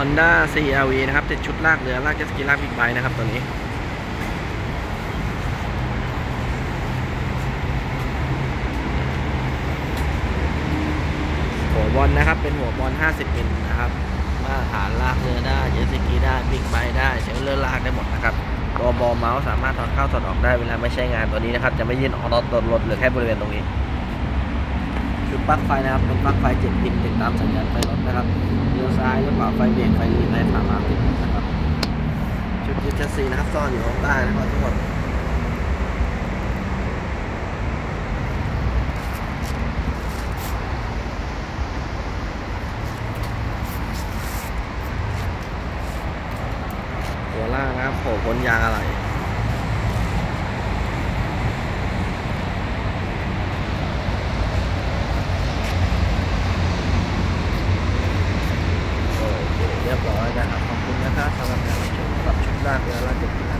Honda CRV นะครับ ติดชุดลากเรือลากเจ็ตสกีลากบิ๊กไบค์นะครับตัวนี้ หัวบอลนะครับ เป็นหัวบอล 50มิลนะครับมาตรฐานลากเรือได้เจ็ตสกีได้บิ๊กไบค์ได้ใช้เรือลากได้หมดนะครับตัว ball mount สามารถถอดเข้าถอดออกได้เวลาไม่ใช้งานตัวนี้นะครับ จะไม่ยื่นออกรถตัวรถหรือแค่บริเวณตรงนี้ ชุดปลั๊กไฟนะครับเป็นปลั๊กไฟเจ็ดพินติดตามสัญญาณไฟรถนะครับ ไฟเบรกไฟรีในสามารถติดนะครับ ชุดยึดชัสซีนะครับซ่อนอยู่ข้างใต้นะครับทั้งหมดตัวล่างนะครับโผล่พ้นยางอะไร silakan ya lanjut.